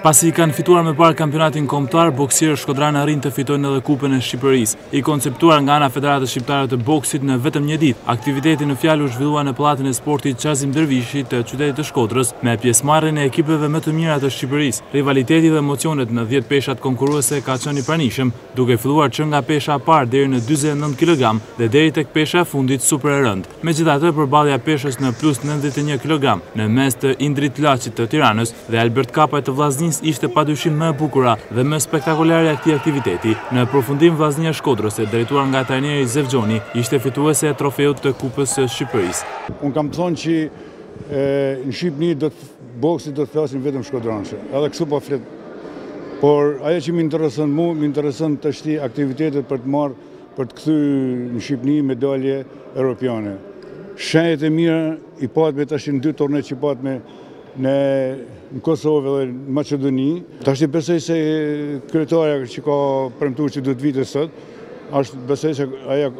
Pasi i kanë fituar më parë kampionatin kombëtar, boksierët shkodranë arrijnë të fitojnë edhe kupën e Shqipërisë. I konceptuar nga ana e Federatës Shqiptare të Boksit në vetëm një ditë, aktiviteti në fjalë u zhvillua në Pallatin e Sportit Qazim Dervishi të qytetit të Shkodrës, me pjesëmarrjen e ekipeve më të mira të Shqipërisë. Rivaliteti dhe emocionet në dhjetë peshat konkurruese ka qenë i pranishëm, duke filluar që nga pesha e parë deri në dyzet e nëntë kilogramë dhe deri tek pesha e fundit super e rëndë. Megjithatë, përballja e peshës në plus nëntëdhjetë e një kilogram në mes të Indrit Laçit të Tiranës dhe Albert Kapajt të Vllaznisë ishte padyshim më e bukura dhe më spektakolare e këtij aktiviteti. Në përfundim, Vllaznia e Shkodrës, e drejtuar nga trajneri Zef Gjoni, ishte fituese e trofeut të Kupës së Shqipërisë. Unë kam thonë që në Shqipëni dorezat e boksit do të flasin vetëm shkodranshe. Edhe kështu po flet. Por ajo që më intereson mu, më intereson të shti aktivitetet për të marrë për të kthy në Shqipëni medalje europiane. Shenjat e mira i patme tash në dy turnetë që patme në Kosovë dhe në Maqedoni. Tashti besoj se kryetarja që ka premtu që do të vijë sot, asht besoj se ajo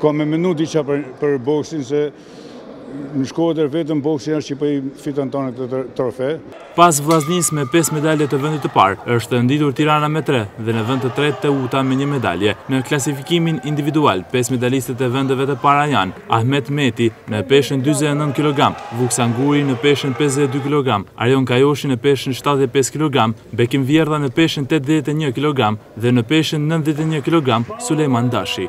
ka me mendu diçka për boksin se Në Shkodër vetëm boksi asht që i fiton tanë këto trofe. Pas Vllaznisë me pesë medalje të vendit të parë, është renditur Tirana me tre dhe në vend të tretë Teuta me një medalje. Në klasifikimin individual, pesë medalistët e vendeve të para janë, Ahmet Meti, në peshën dyzet e nëntë kilogramë, Vuksan Guri, në peshën pesëdhjetë e dy kilogramë, Arion Kajoshi, në peshën shtatëdhjetë e pesë kilogramë, Bekim Vjerdha, në peshën tetëdhjetë e një kilogramë dhe në peshën nëntëdhjetë e një kilogramë, Sulejman Dashi.